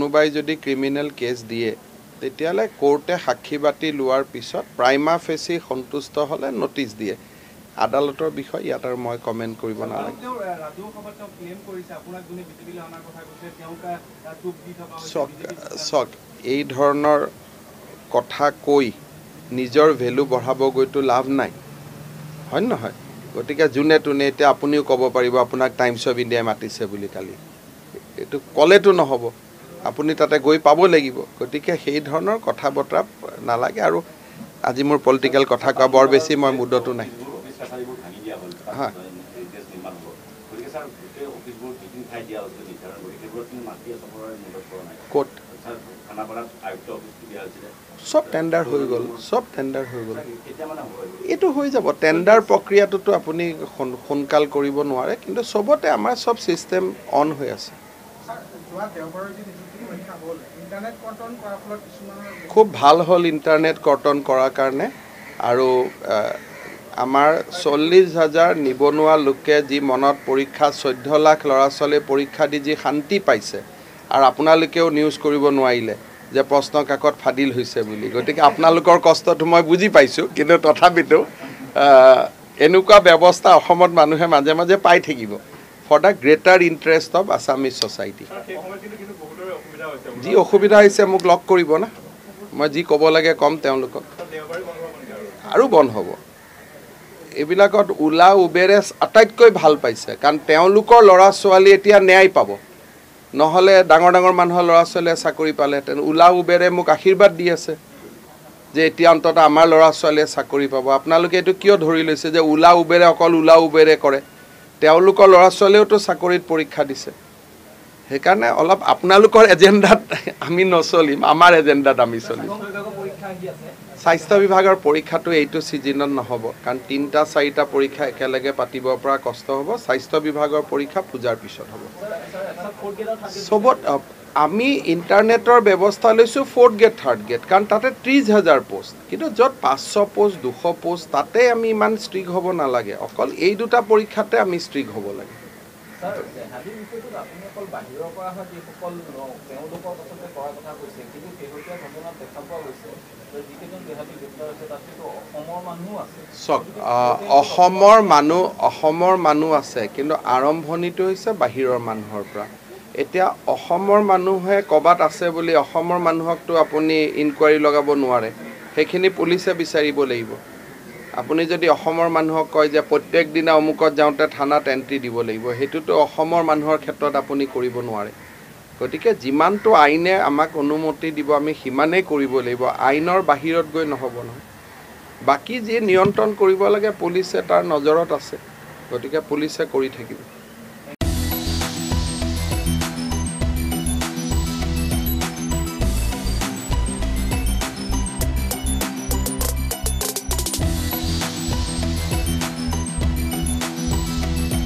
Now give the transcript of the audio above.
কোনোবাই যদি criminal cash দিয়ে তেতিয়াহ'লে কোৰ্টে সাক্ষী বাতি লোৱাৰ পিছত প্ৰাইমা ফেচি সন্তুষ্ট হ'লে ন'টিচ দিয়ে। আদালতৰ বিষয়ে ইয়াত আৰু মই কমেণ্ট কৰিব নালাগে। চাওক এই ধৰণৰ কথা কৈ নিজৰ ভেলু বঢ়াব গৈতো লাভ নাই। হয় নহয়? গতিকে যোনে তোনে এতিয়া আপুনিও ক'ব পাৰিব আপোনাক টাইমছ অফ ইণ্ডিয়াই মাতিছে বুলি কালি। এইটো ক'লেতো নহ'ব। আপুনি তাতে গৈ পাব লাগিব। গতিকে সেই ধৰণৰ কথা বতৰা নালাগে আৰু আজি মোৰ পলিটিকেল কথা কোৱা বৰ বেছি মই মুদতো নাই। ক'ত? চব টেণ্ডাৰ হৈ গ'ল চব টেণ্ডাৰ হৈ গ'ল? এইটো হৈ যাব। টেণ্ডাৰ প্ৰক্ৰিয়াটোতো আপুনি সোন- সোনকাল কৰিব নোৱাৰে কিন্তু চবতে আমাৰ চব ছিষ্টেম অন হৈ আছে। খুব ভাল হ'ল ইণ্টাৰনেট কৰ্তন কৰাৰ কাৰণে আৰু আমাৰ চল্লিছ হাজাৰ নিবনুৱা লোকে যি মনত পৰীক্ষা চৈধ্য লাখ ল'ৰা ছোৱালীয়ে পৰীক্ষা দি যি শান্তি পাইছে আৰু আপোনালোকেও নিউজ কৰিব নোৱাৰিলে যে প্ৰশ্ন কাকত ফাদিল হৈছে বুলি। গতিকে আপোনালোকৰ কষ্টটো মই বুজি পাইছোঁ কিন্তু তথাপিতো এনেকুৱা ব্যৱস্থা অসমত মানুহে মাজে মাজে পাই থাকিব। For the greater interest of Assamese society যি অসুবিধা হৈছে মোক লগ কৰিব না। মই যি ক'ব লাগে ক'ম তেওঁলোকক। আৰু? বন্ধ হ'ব। এইবিলাকত ওলা উবেৰে আটাইতকৈ ভাল পাইছে। কাৰণ তেওঁলোকৰ ল'ৰা ছোৱালী এতিয়া ন্যায় পাব। নহ'লে ডাঙৰ ডাঙৰ মানুহৰ ল'ৰা ছোৱালীয়ে চাকৰি পালেহেঁতেন ওলা উবেৰে মোক আশীৰ্বাদ দি আছে যে এতিয়া অন্তত আমাৰ ল'ৰা ছোৱালীয়ে চাকৰি পাব। আপোনালোকে এইটো কিয় ধৰি লৈছে যে ওলা উবেৰে অকল ওলা উবেৰে কৰে? তেওঁলোকৰ ল'ৰা ছোৱালীয়েওতো চাকৰিত পৰীক্ষা দিছে। সেইকাৰণে অলপ আপোনালোকৰ এজেণ্ডাত আমি নচলিম আমাৰ এজেণ্ডাত আমি চলিম। স্বাস্থ্য বিভাগৰ পৰীক্ষাটো এইটো ছিজনত নহ'ব কাৰণ তিনিটা চাৰিটা পৰীক্ষা একেলগে পাতিব পৰা কষ্ট হ'ব। স্বাস্থ্য বিভাগৰ পৰীক্ষা পূজাৰ পিছত হ'ব। চবত আমি ইণ্টাৰনেটৰ ব্যৱস্থা লৈছোঁ ফ'ৰ্থ গ্ৰেড থাৰ্ড গ্ৰেড কাৰণ তাতে ত্ৰিছ হাজাৰ পোষ্ট কিন্তু য'ত পাঁচশ পোষ্ট দুশ পোষ্ট তাতে আমি ইমান ষ্ট্ৰিক হ'ব নালাগে। অকল এই দুটা পৰীক্ষাতে আমি ষ্ট্ৰিক হ'ব লাগে। চাওক অসমৰ মানুহ অসমৰ মানুহ আছে কিন্তু আৰম্ভণিটো হৈছে বাহিৰৰ মানুহৰ পৰা। এতিয়া অসমৰ মানুহে ক'ৰবাত আছে বুলি অসমৰ মানুহকতো আপুনি ইনকুৱাৰী লগাব নোৱাৰে। সেইখিনি পুলিচে বিচাৰিব লাগিব। আপুনি যদি অসমৰ মানুহক কয় যে প্ৰত্যেক দিনা অমুকত যাওঁতে থানাত এণ্ট্ৰি দিব লাগিব সেইটোতো অসমৰ মানুহৰ ক্ষেত্ৰত আপুনি কৰিব নোৱাৰে। গতিকে যিমানটো আইনে আমাক অনুমতি দিব আমি সিমানেই কৰিব লাগিব। আইনৰ বাহিৰত গৈ নহ'ব নহয়। বাকী যি নিয়ন্ত্ৰণ কৰিব লাগে পুলিচে তাৰ নজৰত আছে। গতিকে পুলিচে কৰি থাকিব।